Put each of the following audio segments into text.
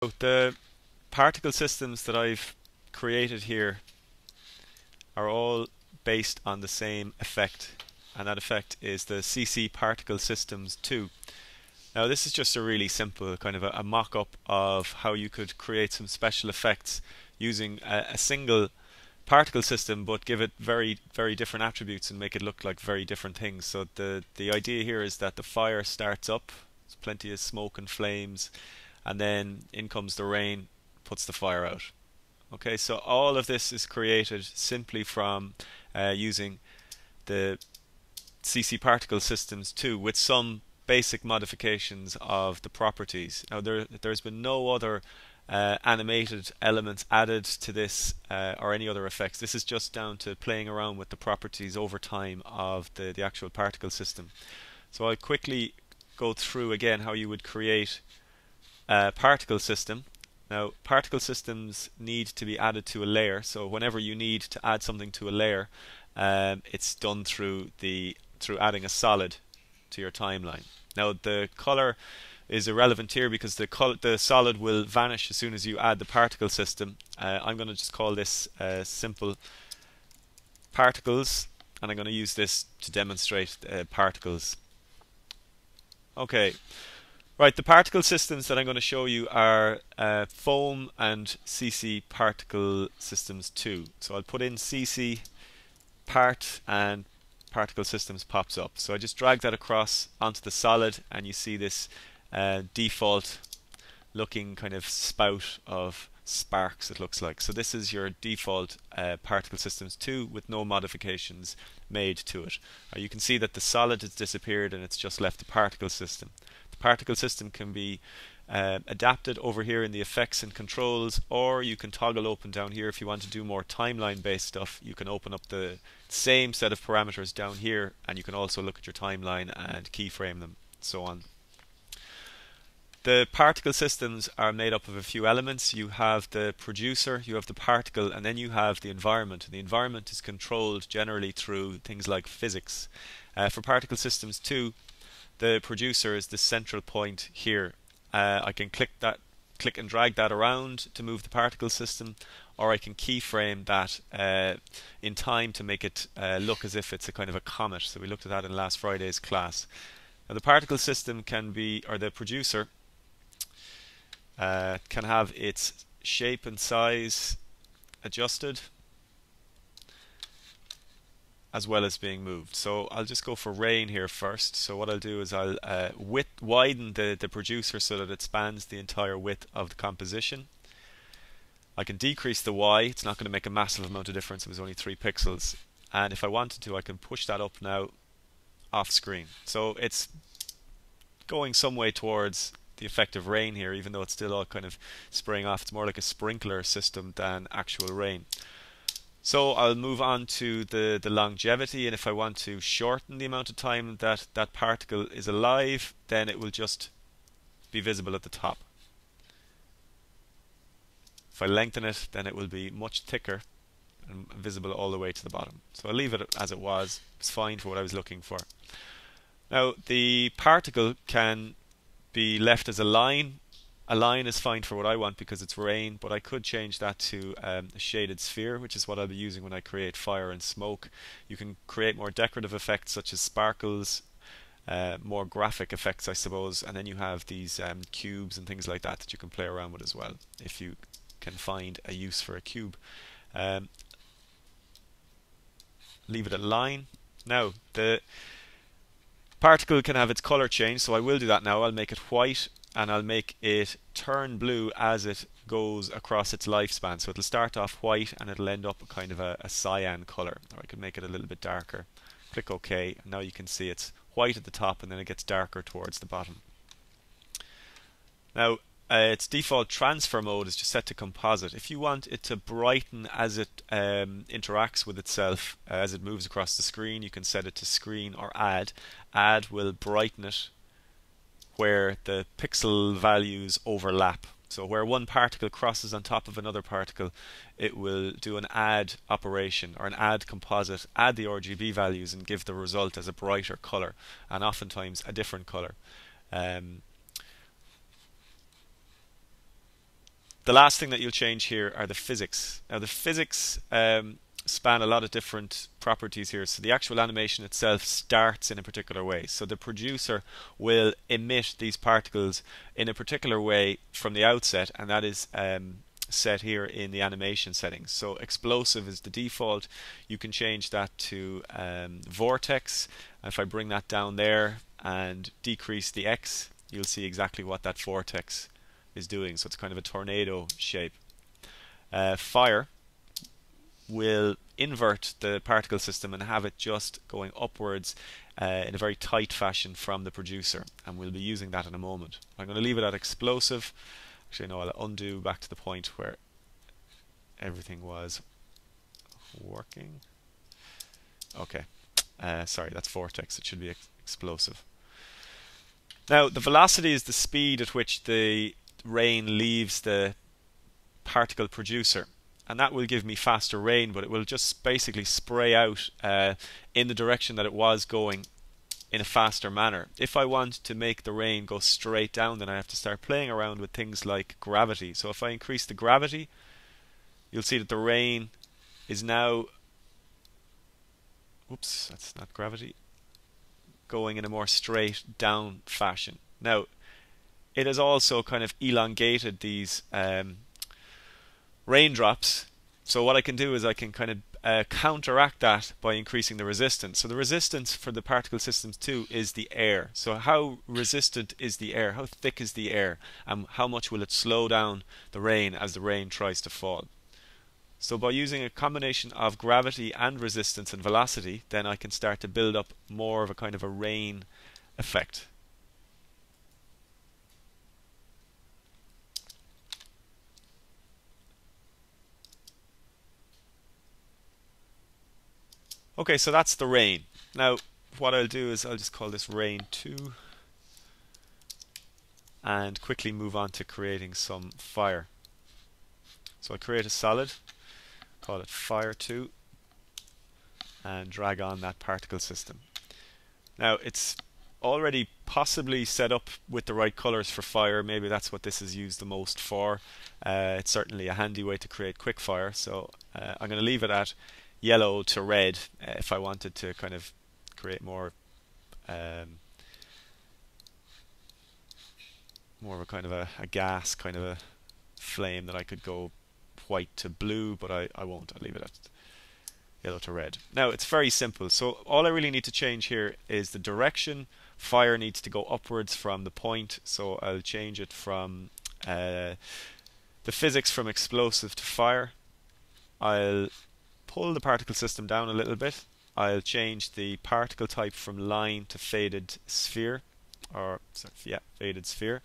the particle systems that I've created here are all based on the same effect and that effect is the CC particle systems 2. Now this is just a really simple kind of a, a mock-up of how you could create some special effects using a, a single particle system but give it very very different attributes and make it look like very different things. So the the idea here is that the fire starts up. There's plenty of smoke and flames and then in comes the rain puts the fire out okay so all of this is created simply from uh, using the CC particle systems 2, with some basic modifications of the properties now there there's been no other uh, animated elements added to this uh, or any other effects. This is just down to playing around with the properties over time of the, the actual particle system. So I'll quickly go through again how you would create a particle system. Now particle systems need to be added to a layer so whenever you need to add something to a layer um, it's done through the through adding a solid to your timeline. Now the color is irrelevant here because the the solid will vanish as soon as you add the particle system. Uh, I'm going to just call this uh, simple particles and I'm going to use this to demonstrate uh, particles. Okay, right, the particle systems that I'm going to show you are uh, foam and CC particle systems 2. So I'll put in CC part and particle systems pops up. So I just drag that across onto the solid and you see this uh, default looking kind of spout of sparks it looks like. So this is your default uh, particle systems 2 with no modifications made to it. Uh, you can see that the solid has disappeared and it's just left the particle system. Particle system can be uh, adapted over here in the effects and controls or you can toggle open down here if you want to do more timeline based stuff you can open up the same set of parameters down here and you can also look at your timeline and keyframe them so on the particle systems are made up of a few elements. You have the producer, you have the particle, and then you have the environment. And the environment is controlled generally through things like physics. Uh, for particle systems 2, the producer is the central point here. Uh, I can click that, click and drag that around to move the particle system, or I can keyframe that uh, in time to make it uh, look as if it's a kind of a comet. So we looked at that in last Friday's class. Now the particle system can be, or the producer uh, can have its shape and size adjusted as well as being moved. So I'll just go for rain here first. So what I'll do is I'll uh, width, widen the, the producer so that it spans the entire width of the composition. I can decrease the Y, it's not going to make a massive amount of difference, it was only 3 pixels. And if I wanted to, I can push that up now off screen. So it's going some way towards the effect of rain here, even though it's still all kind of spraying off. It's more like a sprinkler system than actual rain. So I'll move on to the, the longevity, and if I want to shorten the amount of time that that particle is alive, then it will just be visible at the top. If I lengthen it, then it will be much thicker and visible all the way to the bottom. So I'll leave it as it was. It's fine for what I was looking for. Now the particle can be left as a line. A line is fine for what I want because it's rain, but I could change that to um, a shaded sphere, which is what I'll be using when I create fire and smoke. You can create more decorative effects such as sparkles, uh, more graphic effects, I suppose, and then you have these um, cubes and things like that that you can play around with as well, if you can find a use for a cube. Um, leave it a line. Now, the Particle can have its color change, so I will do that now. I'll make it white and I'll make it turn blue as it goes across its lifespan. So it'll start off white and it'll end up kind of a, a cyan color. Or I can make it a little bit darker. Click OK. Now you can see it's white at the top and then it gets darker towards the bottom. Now uh, its default transfer mode is just set to composite. If you want it to brighten as it um, interacts with itself, uh, as it moves across the screen, you can set it to screen or add. Add will brighten it where the pixel values overlap. So where one particle crosses on top of another particle, it will do an add operation or an add composite, add the RGB values and give the result as a brighter color and oftentimes a different color. Um, the last thing that you'll change here are the physics. Now the physics um, span a lot of different properties here. So the actual animation itself starts in a particular way. So the producer will emit these particles in a particular way from the outset, and that is um, set here in the animation settings. So explosive is the default. You can change that to um, vortex. If I bring that down there and decrease the X, you'll see exactly what that vortex is doing. So it's kind of a tornado shape. Uh, fire will invert the particle system and have it just going upwards uh, in a very tight fashion from the producer and we'll be using that in a moment. I'm going to leave it at explosive. Actually no I'll undo back to the point where everything was working. Okay. Uh, sorry that's vortex. It should be ex explosive. Now the velocity is the speed at which the rain leaves the particle producer and that will give me faster rain but it will just basically spray out uh, in the direction that it was going in a faster manner. If I want to make the rain go straight down then I have to start playing around with things like gravity. So if I increase the gravity you'll see that the rain is now oops that's not gravity going in a more straight down fashion. Now it has also kind of elongated these um, raindrops. So what I can do is I can kind of uh, counteract that by increasing the resistance. So the resistance for the particle systems 2 is the air. So how resistant is the air? How thick is the air? And how much will it slow down the rain as the rain tries to fall? So by using a combination of gravity and resistance and velocity, then I can start to build up more of a kind of a rain effect. Okay, so that's the rain. Now, what I'll do is I'll just call this rain 2 and quickly move on to creating some fire. So I'll create a solid, call it fire 2 and drag on that particle system. Now it's already possibly set up with the right colors for fire. Maybe that's what this is used the most for. Uh, it's certainly a handy way to create quick fire. So uh, I'm going to leave it at yellow to red uh, if I wanted to kind of create more um, more of a kind of a, a, gas kind of a flame that I could go white to blue but I, I won't. I'll leave it at yellow to red. Now it's very simple. So all I really need to change here is the direction. Fire needs to go upwards from the point so I'll change it from uh, the physics from explosive to fire. I'll pull the particle system down a little bit, I'll change the particle type from line to faded sphere, or sorry, yeah, faded sphere.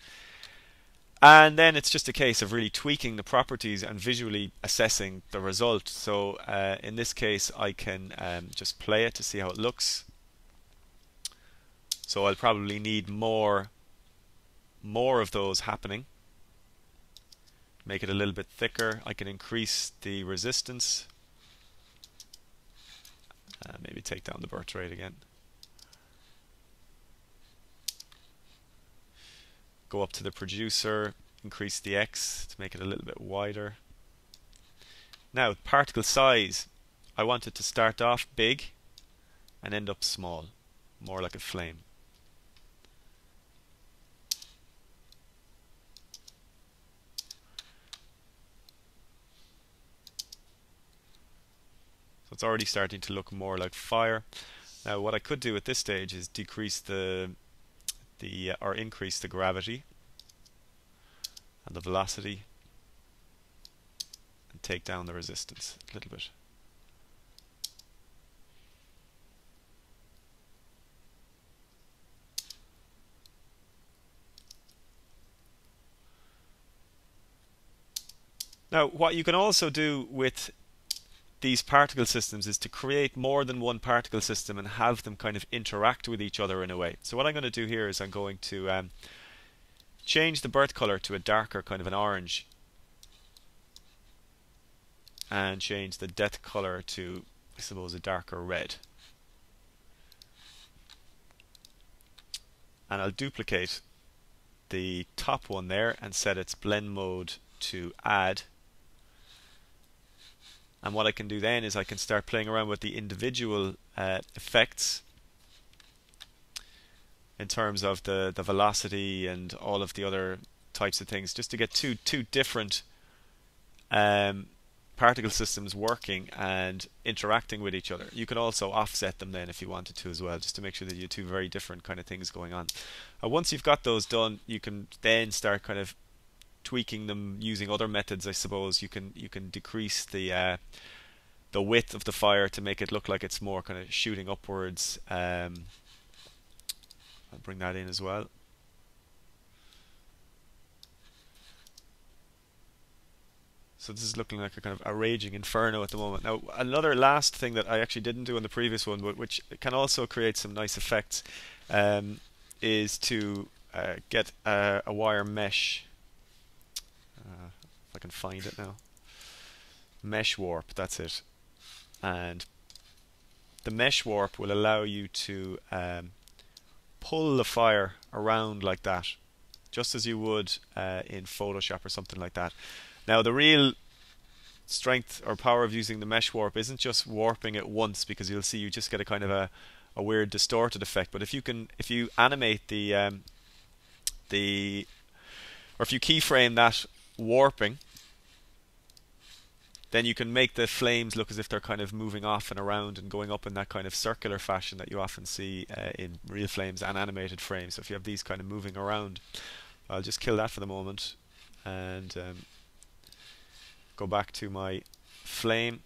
And then it's just a case of really tweaking the properties and visually assessing the result. So uh, in this case, I can um, just play it to see how it looks. So I'll probably need more, more of those happening. Make it a little bit thicker. I can increase the resistance uh, maybe take down the birth rate again. Go up to the producer, increase the X to make it a little bit wider. Now, particle size. I want it to start off big and end up small, more like a flame. It's already starting to look more like fire. Now what I could do at this stage is decrease the the uh, or increase the gravity and the velocity and take down the resistance a little bit. Now, what you can also do with these particle systems is to create more than one particle system and have them kind of interact with each other in a way. So what I'm going to do here is I'm going to um, change the birth color to a darker kind of an orange and change the death color to I suppose a darker red. And I'll duplicate the top one there and set its blend mode to add and what I can do then is I can start playing around with the individual uh, effects in terms of the, the velocity and all of the other types of things just to get two two different um, particle systems working and interacting with each other. You can also offset them then if you wanted to as well, just to make sure that you have two very different kind of things going on. Uh, once you've got those done, you can then start kind of tweaking them using other methods. I suppose you can you can decrease the uh, the width of the fire to make it look like it's more kind of shooting upwards. Um, I'll bring that in as well. So this is looking like a kind of a raging inferno at the moment. Now, another last thing that I actually didn't do in the previous one, but which can also create some nice effects, um, is to uh, get a, a, wire mesh. Can find it now. Mesh warp, that's it. And the mesh warp will allow you to um, pull the fire around like that, just as you would uh, in Photoshop or something like that. Now the real strength or power of using the mesh warp isn't just warping it once because you'll see you just get a kind of a, a weird distorted effect. But if you can if you animate the um, the or if you keyframe that warping then you can make the flames look as if they're kind of moving off and around and going up in that kind of circular fashion that you often see uh, in real flames and animated frames. So if you have these kind of moving around, I'll just kill that for the moment and um, go back to my flame.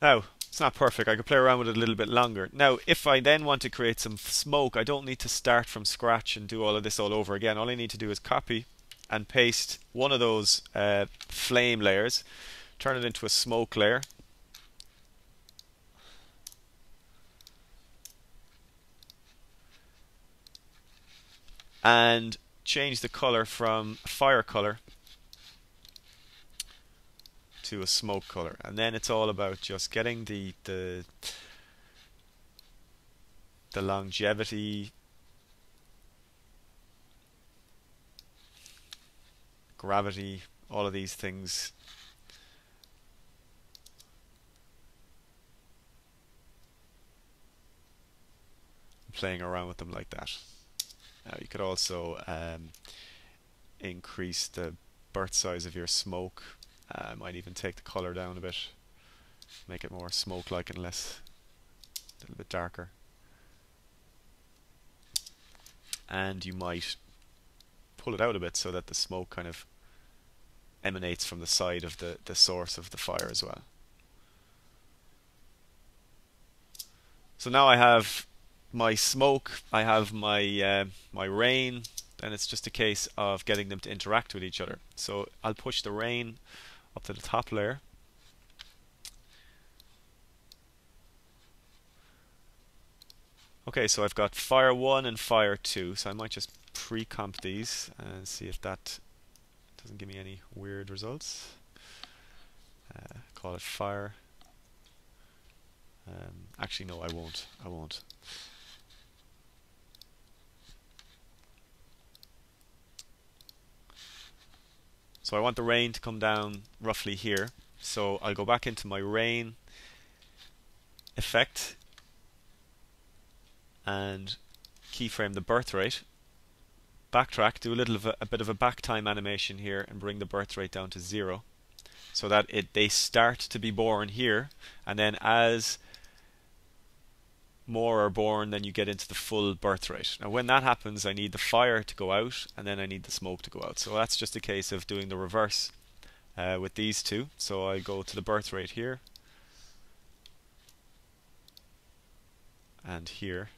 Now, it's not perfect. I could play around with it a little bit longer. Now, if I then want to create some smoke, I don't need to start from scratch and do all of this all over again. All I need to do is copy and paste one of those uh, flame layers, turn it into a smoke layer. And change the color from fire color to a smoke color. And then it's all about just getting the the the longevity gravity, all of these things. Playing around with them like that. Now you could also um, increase the birth size of your smoke. Uh, might even take the color down a bit, make it more smoke-like and less, a little bit darker. And you might pull it out a bit so that the smoke kind of emanates from the side of the, the source of the fire as well. So now I have my smoke, I have my uh, my rain, and it's just a case of getting them to interact with each other. So I'll push the rain up to the top layer. Okay, so I've got fire 1 and fire 2, so I might just pre-comp these and see if that doesn't give me any weird results. Uh, call it fire. Um, actually, no, I won't. I won't. So I want the rain to come down roughly here. So I'll go back into my rain effect and keyframe the birth rate backtrack, do a little of a, a bit of a back time animation here and bring the birth rate down to zero so that it they start to be born here and then as more are born then you get into the full birth rate. Now when that happens I need the fire to go out and then I need the smoke to go out. So that's just a case of doing the reverse uh, with these two. So I go to the birth rate here and here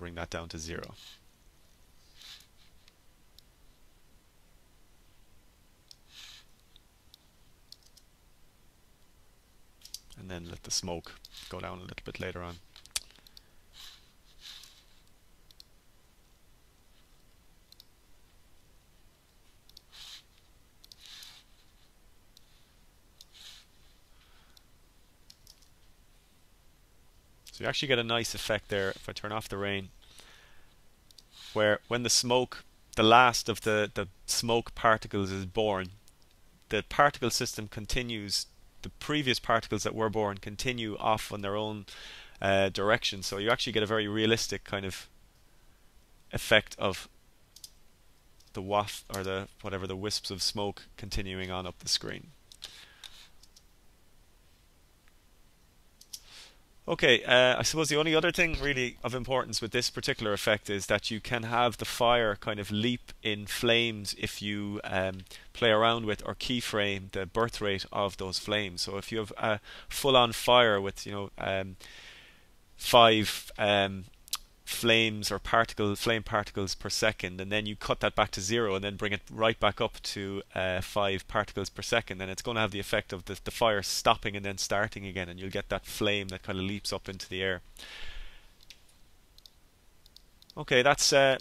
bring that down to zero. And then let the smoke go down a little bit later on. So you actually get a nice effect there if I turn off the rain, where when the smoke, the last of the, the smoke particles is born, the particle system continues, the previous particles that were born continue off on their own uh, direction. So you actually get a very realistic kind of effect of the waft or the whatever the wisps of smoke continuing on up the screen. Okay, uh, I suppose the only other thing really of importance with this particular effect is that you can have the fire kind of leap in flames if you um, play around with or keyframe the birth rate of those flames. So if you have a full-on fire with you know um, five um, flames or particle flame particles per second and then you cut that back to zero and then bring it right back up to uh, five particles per second then it's going to have the effect of the, the fire stopping and then starting again and you'll get that flame that kind of leaps up into the air. Okay that's uh,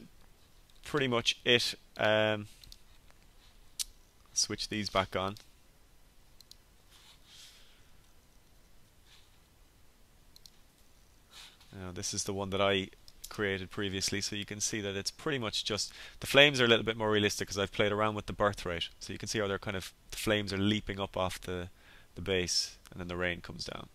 pretty much it. Um, switch these back on. Now, this is the one that I created previously so you can see that it's pretty much just the flames are a little bit more realistic because I've played around with the birth rate. So you can see how they're kind of the flames are leaping up off the the base and then the rain comes down